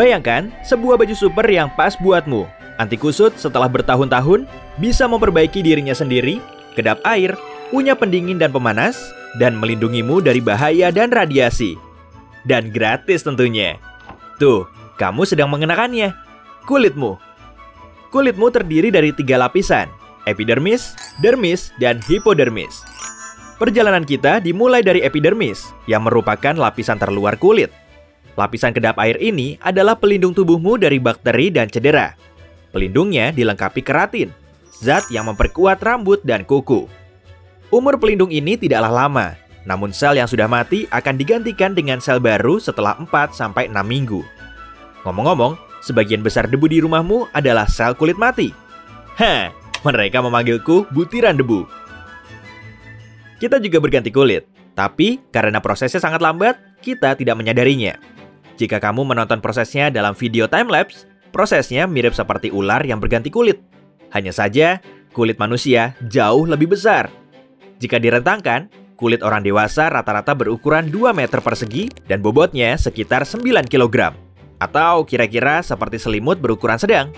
Bayangkan sebuah baju super yang pas buatmu. Anti kusut setelah bertahun-tahun bisa memperbaiki dirinya sendiri, kedap air, punya pendingin dan pemanas, dan melindungimu dari bahaya dan radiasi. Dan gratis tentunya. Tuh, kamu sedang mengenakannya. Kulitmu. Kulitmu terdiri dari tiga lapisan, epidermis, dermis, dan hipodermis. Perjalanan kita dimulai dari epidermis, yang merupakan lapisan terluar kulit. Lapisan kedap air ini adalah pelindung tubuhmu dari bakteri dan cedera. Pelindungnya dilengkapi keratin, zat yang memperkuat rambut dan kuku. Umur pelindung ini tidaklah lama, namun sel yang sudah mati akan digantikan dengan sel baru setelah 4-6 minggu. Ngomong-ngomong, sebagian besar debu di rumahmu adalah sel kulit mati. Hah, mereka memanggilku butiran debu. Kita juga berganti kulit, tapi karena prosesnya sangat lambat, kita tidak menyadarinya. Jika kamu menonton prosesnya dalam video time-lapse, prosesnya mirip seperti ular yang berganti kulit. Hanya saja, kulit manusia jauh lebih besar. Jika direntangkan, kulit orang dewasa rata-rata berukuran 2 meter persegi dan bobotnya sekitar 9 kg. Atau kira-kira seperti selimut berukuran sedang.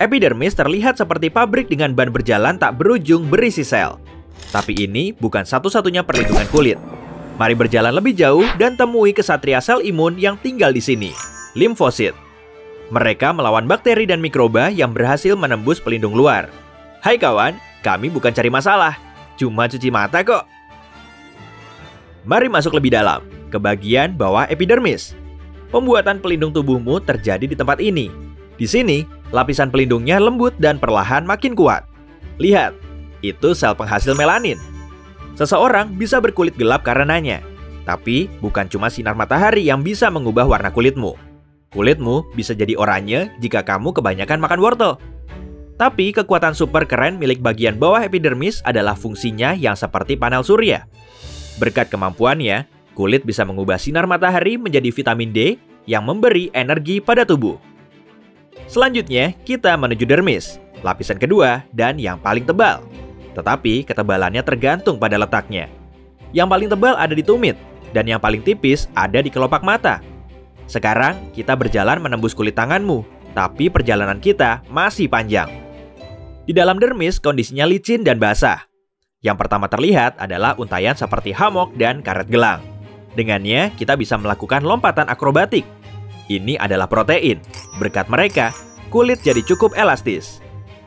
Epidermis terlihat seperti pabrik dengan ban berjalan tak berujung berisi sel. Tapi ini bukan satu-satunya perlindungan kulit. Mari berjalan lebih jauh dan temui kesatria sel imun yang tinggal di sini, limfosit. Mereka melawan bakteri dan mikroba yang berhasil menembus pelindung luar. Hai kawan, kami bukan cari masalah, cuma cuci mata kok. Mari masuk lebih dalam, ke bagian bawah epidermis. Pembuatan pelindung tubuhmu terjadi di tempat ini. Di sini, lapisan pelindungnya lembut dan perlahan makin kuat. Lihat, itu sel penghasil melanin. Seseorang bisa berkulit gelap karenanya, tapi bukan cuma sinar matahari yang bisa mengubah warna kulitmu. Kulitmu bisa jadi oranye jika kamu kebanyakan makan wortel. Tapi kekuatan super keren milik bagian bawah epidermis adalah fungsinya yang seperti panel surya. Berkat kemampuannya, kulit bisa mengubah sinar matahari menjadi vitamin D yang memberi energi pada tubuh. Selanjutnya, kita menuju dermis, lapisan kedua dan yang paling tebal. Tetapi ketebalannya tergantung pada letaknya. Yang paling tebal ada di tumit, dan yang paling tipis ada di kelopak mata. Sekarang kita berjalan menembus kulit tanganmu, tapi perjalanan kita masih panjang. Di dalam dermis kondisinya licin dan basah. Yang pertama terlihat adalah untayan seperti hamok dan karet gelang. Dengannya kita bisa melakukan lompatan akrobatik. Ini adalah protein. Berkat mereka, kulit jadi cukup elastis.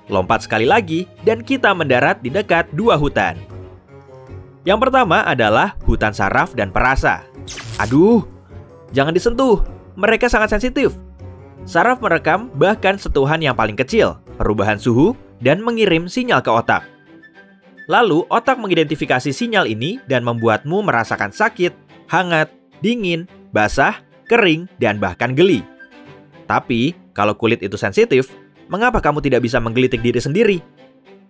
Lompat sekali lagi, dan kita mendarat di dekat dua hutan. Yang pertama adalah hutan saraf dan perasa. Aduh, jangan disentuh, mereka sangat sensitif. Saraf merekam bahkan setuhan yang paling kecil, perubahan suhu, dan mengirim sinyal ke otak. Lalu, otak mengidentifikasi sinyal ini dan membuatmu merasakan sakit, hangat, dingin, basah, kering, dan bahkan geli. Tapi, kalau kulit itu sensitif, mengapa kamu tidak bisa menggelitik diri sendiri?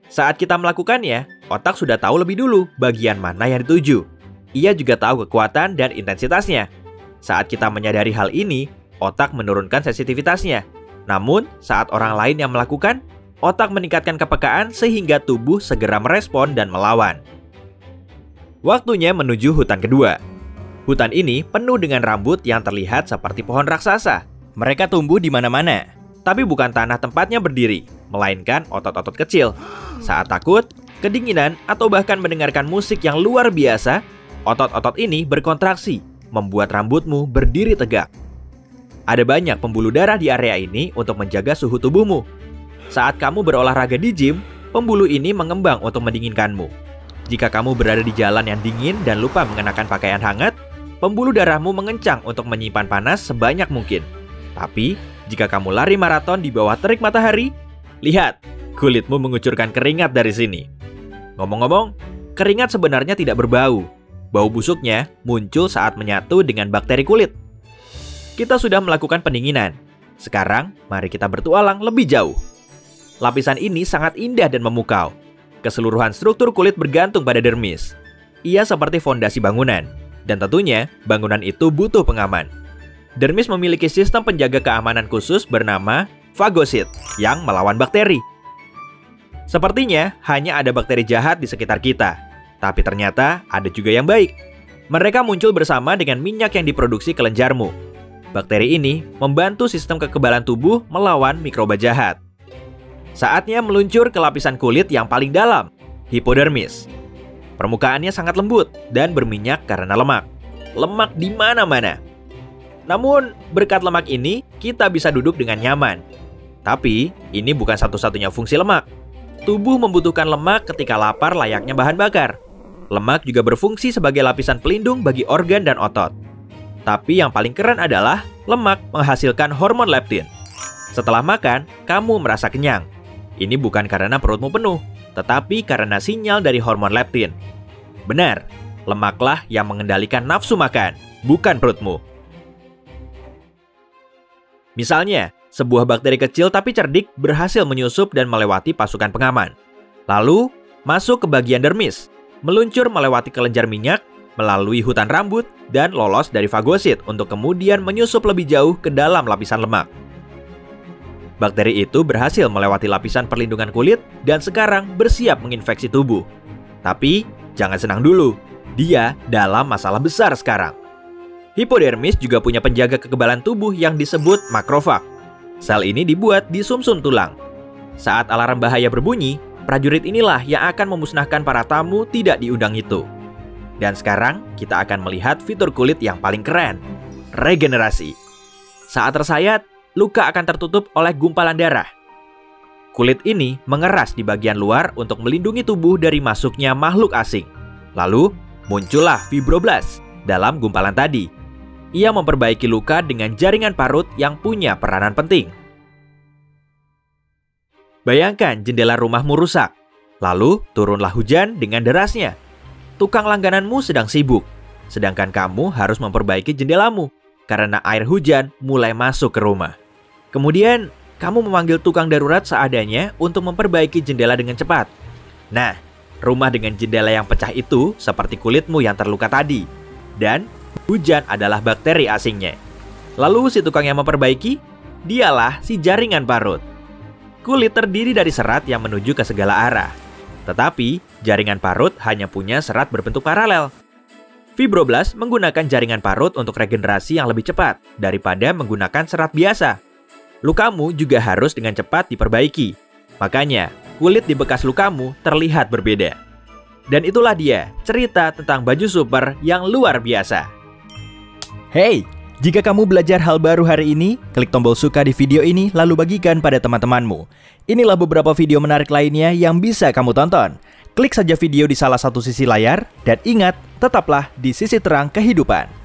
Saat kita melakukannya, otak sudah tahu lebih dulu bagian mana yang dituju. Ia juga tahu kekuatan dan intensitasnya. Saat kita menyadari hal ini, otak menurunkan sensitivitasnya. Namun, saat orang lain yang melakukan, otak meningkatkan kepekaan sehingga tubuh segera merespon dan melawan. Waktunya menuju hutan kedua. Hutan ini penuh dengan rambut yang terlihat seperti pohon raksasa. Mereka tumbuh di mana-mana, tapi bukan tanah tempatnya berdiri, melainkan otot-otot kecil. Saat takut, kedinginan, atau bahkan mendengarkan musik yang luar biasa, otot-otot ini berkontraksi, membuat rambutmu berdiri tegak. Ada banyak pembuluh darah di area ini untuk menjaga suhu tubuhmu. Saat kamu berolahraga di gym, pembuluh ini mengembang untuk mendinginkanmu. Jika kamu berada di jalan yang dingin dan lupa mengenakan pakaian hangat, pembuluh darahmu mengencang untuk menyimpan panas sebanyak mungkin. Tapi, jika kamu lari maraton di bawah terik matahari, lihat, kulitmu mengucurkan keringat dari sini. Ngomong-ngomong, keringat sebenarnya tidak berbau. Bau busuknya muncul saat menyatu dengan bakteri kulit. Kita sudah melakukan pendinginan. Sekarang, mari kita bertualang lebih jauh. Lapisan ini sangat indah dan memukau. Keseluruhan struktur kulit bergantung pada dermis. Ia seperti fondasi bangunan, dan tentunya bangunan itu butuh pengaman. Dermis memiliki sistem penjaga keamanan khusus bernama fagosit yang melawan bakteri. Sepertinya hanya ada bakteri jahat di sekitar kita, tapi ternyata ada juga yang baik. Mereka muncul bersama dengan minyak yang diproduksi kelenjarmu. Bakteri ini membantu sistem kekebalan tubuh melawan mikroba jahat. Saatnya meluncur ke lapisan kulit yang paling dalam, hipodermis. Permukaannya sangat lembut dan berminyak karena lemak. Lemak di mana-mana. Namun, berkat lemak ini, kita bisa duduk dengan nyaman. Tapi, ini bukan satu-satunya fungsi lemak. Tubuh membutuhkan lemak ketika lapar layaknya bahan bakar. Lemak juga berfungsi sebagai lapisan pelindung bagi organ dan otot. Tapi yang paling keren adalah lemak menghasilkan hormon leptin. Setelah makan, kamu merasa kenyang. Ini bukan karena perutmu penuh, tetapi karena sinyal dari hormon leptin. Benar, lemaklah yang mengendalikan nafsu makan, bukan perutmu. Misalnya, sebuah bakteri kecil tapi cerdik berhasil menyusup dan melewati pasukan pengaman. Lalu, masuk ke bagian dermis, meluncur melewati kelenjar minyak, melalui hutan rambut, dan lolos dari fagosit untuk kemudian menyusup lebih jauh ke dalam lapisan lemak. Bakteri itu berhasil melewati lapisan perlindungan kulit dan sekarang bersiap menginfeksi tubuh. Tapi, jangan senang dulu. Dia dalam masalah besar sekarang. Hipodermis juga punya penjaga kekebalan tubuh yang disebut makrofag. Sel ini dibuat di sumsum tulang. Saat alarm bahaya berbunyi, prajurit inilah yang akan memusnahkan para tamu tidak diundang itu. Dan sekarang kita akan melihat fitur kulit yang paling keren, regenerasi. Saat tersayat, luka akan tertutup oleh gumpalan darah. Kulit ini mengeras di bagian luar untuk melindungi tubuh dari masuknya makhluk asing. Lalu, muncullah fibroblast dalam gumpalan tadi. Ia memperbaiki luka dengan jaringan parut yang punya peranan penting. Bayangkan jendela rumahmu rusak. Lalu turunlah hujan dengan derasnya. Tukang langgananmu sedang sibuk, sedangkan kamu harus memperbaiki jendelamu karena air hujan mulai masuk ke rumah. Kemudian, kamu memanggil tukang darurat seadanya untuk memperbaiki jendela dengan cepat. Nah, rumah dengan jendela yang pecah itu seperti kulitmu yang terluka tadi. Dan hujan adalah bakteri asingnya. Lalu si tukang yang memperbaiki, dialah si jaringan parut. Kulit terdiri dari serat yang menuju ke segala arah. Tetapi, jaringan parut hanya punya serat berbentuk paralel. Fibroblast menggunakan jaringan parut untuk regenerasi yang lebih cepat daripada menggunakan serat biasa. Lukamu juga harus dengan cepat diperbaiki. Makanya, kulit di bekas lukamu terlihat berbeda. Dan itulah dia cerita tentang baju super yang luar biasa. Hey, jika kamu belajar hal baru hari ini, klik tombol suka di video ini lalu bagikan pada teman-temanmu. Inilah beberapa video menarik lainnya yang bisa kamu tonton. Klik saja video di salah satu sisi layar dan ingat, tetaplah di sisi terang kehidupan.